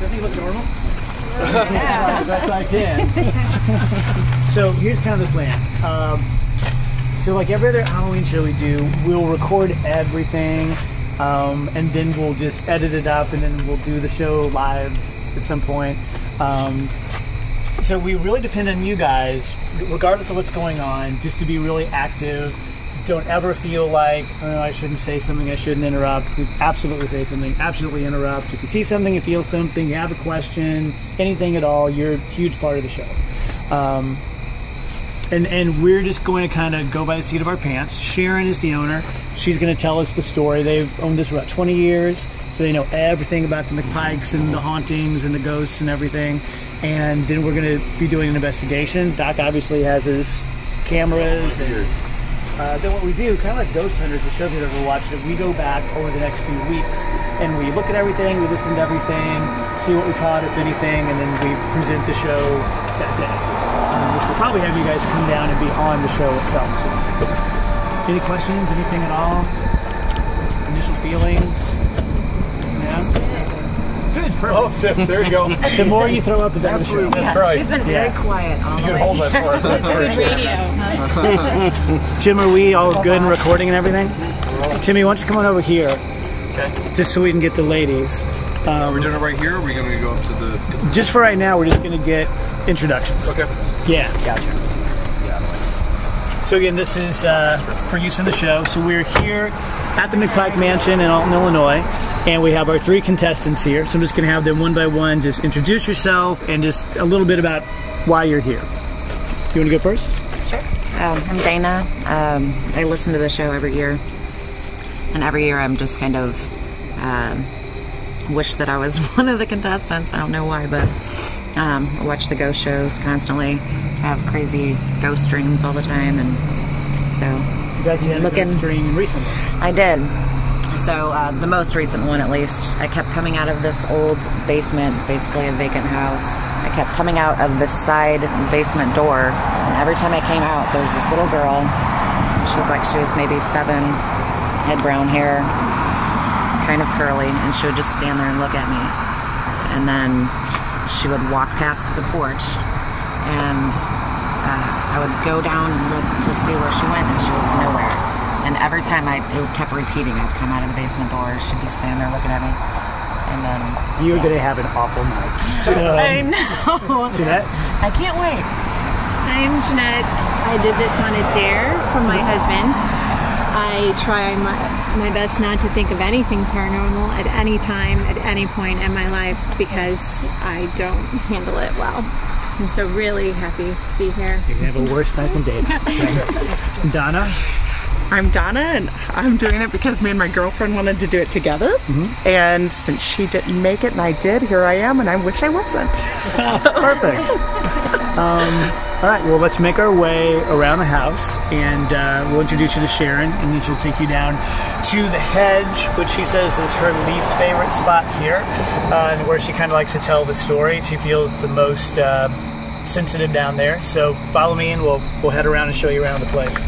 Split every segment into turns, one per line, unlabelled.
Doesn't he look normal? yeah. Best I can. so here's kind of the plan. Um, so like every other Halloween show we do, we'll record everything, um, and then we'll just edit it up, and then we'll do the show live at some point. Um, so we really depend on you guys, regardless of what's going on, just to be really active. Don't ever feel like oh, I shouldn't say something, I shouldn't interrupt. Absolutely say something, absolutely interrupt. If you see something, you feel something, you have a question, anything at all, you're a huge part of the show. Um, and and we're just going to kind of go by the seat of our pants. Sharon is the owner. She's going to tell us the story. They've owned this for about 20 years, so they know everything about the McPikes and the hauntings and the ghosts and everything. And then we're going to be doing an investigation. Doc obviously has his cameras. And, uh, then what we do, kind of like Ghost Hunters, the show if you've ever watched we go back over the next few weeks and we look at everything, we listen to everything, see what we caught, if anything, and then we present the show that day. Um, which will probably have you guys come down and be on the show itself too. Any questions? Anything at all? Initial feelings? Yeah. Good.
Oh,
Perfect.
there you go.
The more you throw up, the better.
Absolutely.
Yeah,
That's right.
she's been very quiet all
You can hold that for us. That's
Good radio.
Jim, are we all good in recording and everything? Timmy, why don't you come on over here,
Okay.
just so we can get the ladies.
Are we doing it right here? Or are we going to go up to the?
Just for right now, we're just going to get introductions.
Okay.
Yeah, gotcha. So again, this is uh, for use in the show. So we're here at the McPike Mansion in Alton, Illinois, and we have our three contestants here. So I'm just going to have them one by one just introduce yourself and just a little bit about why you're here. You want to go first?
Um, I'm Dana. Um, I listen to the show every year, and every year I'm just kind of um, wish that I was one of the contestants. I don't know why, but um, I watch the ghost shows constantly. I have crazy ghost dreams all the time, and so
You got you
Looking-
dream recently.
I did. So uh, the most recent one, at least, I kept coming out of this old basement, basically a vacant house. I kept coming out of this side basement door, and every time I came out, there was this little girl. She looked like she was maybe seven, had brown hair, kind of curly, and she would just stand there and look at me. And then she would walk past the porch, and uh, I would go down and look to see where she went, and she was nowhere. And every time I, it kept repeating. I'd come out of the basement door, she'd be standing there looking at me, and then
You're going to have an awful night.
I
Um,
know.
Jeanette?
I can't wait. I'm Jeanette. I did this on a dare for my husband. I try my, my best not to think of anything paranormal at any time, at any point in my life, because I don't handle it well. I'm so really happy to be here.
You're going to have a worse night than Dana. Donna?
I'm Donna, and I'm doing it because me and my girlfriend wanted to do it together. And since she didn't make it and I did, here I am, and I wish I wasn't.
Perfect. Um, all right, well, let's make our way around the house, and uh, we'll introduce you to Sharon, and then she'll take you down to the hedge, which she says is her least favorite spot here, uh, and where she kind of likes to tell the story. She feels the most uh, sensitive down there. So follow me, and we'll we'll head around and show you around the place.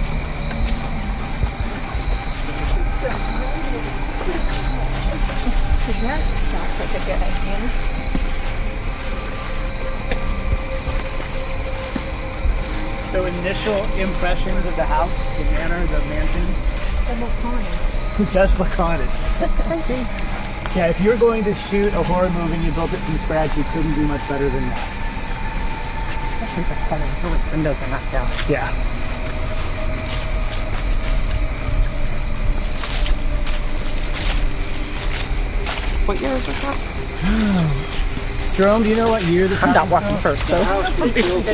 That sounds like a good idea.
So initial impressions of the house, the manor, the mansion. It does look haunted. Yeah, if you're going to shoot a horror movie and you built it from scratch, you couldn't do much better than that.
Especially with seven windows are knocked out.
Yeah.
What year is this house?
Jerome, do you know what year this is?
I'm not
house
walking first, so.
Then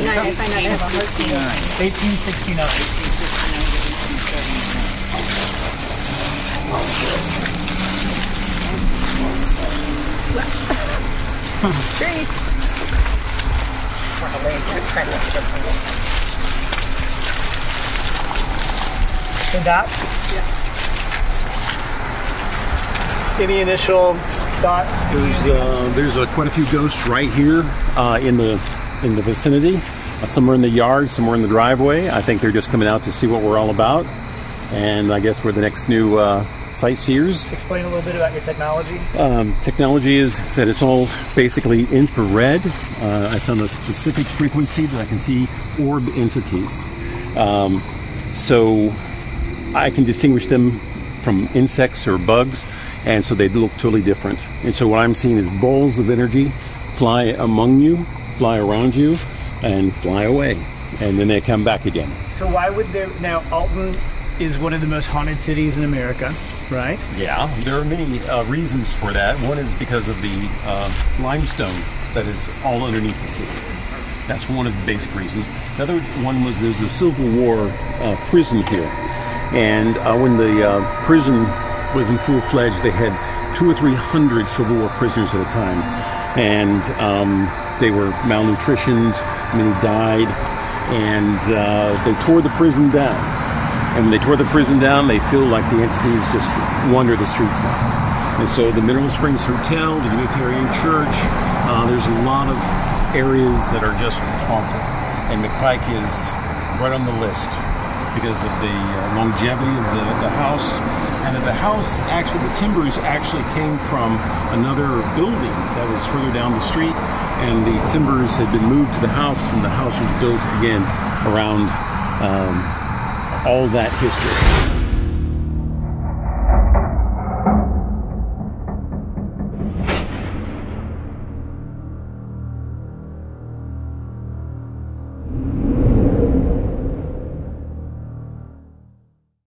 I, I find out you have a hard time.
is? 1869. And that? Any initial
There's uh, there's uh, quite a few ghosts right here uh, in the in the vicinity. Uh, some are in the yard, some are in the driveway. I think they're just coming out to see what we're all about. And I guess we're the next new uh, sightseers.
Explain a little bit about your technology.
Um, technology is that it's all basically infrared. Uh, I found a specific frequency that I can see orb entities. Um, so I can distinguish them from insects or bugs, and so they look totally different. And so what I'm seeing is balls of energy fly among you, fly around you, and fly away, and then they come back again.
So why would there now Alton is one of the most haunted cities in America, right?
Yeah, there are many uh, reasons for that. One is because of the uh, limestone that is all underneath the city. That's one of the basic reasons. The other one was there's a Civil War uh, prison here. And uh, when the uh, prison was in full fledged, they had two or three hundred Civil War prisoners at a time. And um, they were malnutritioned, many died, and uh, they tore the prison down. And when they tore the prison down, they feel like the entities just wander the streets now. And so the Mineral Springs Hotel, the Unitarian Church, uh, there's a lot of areas that are just haunted. And McPike is right on the list because of the uh, longevity of the, the house. And the house, actually, the timbers actually came from another building that was further down the street. And the timbers had been moved to the house, and the house was built again around um, all that history.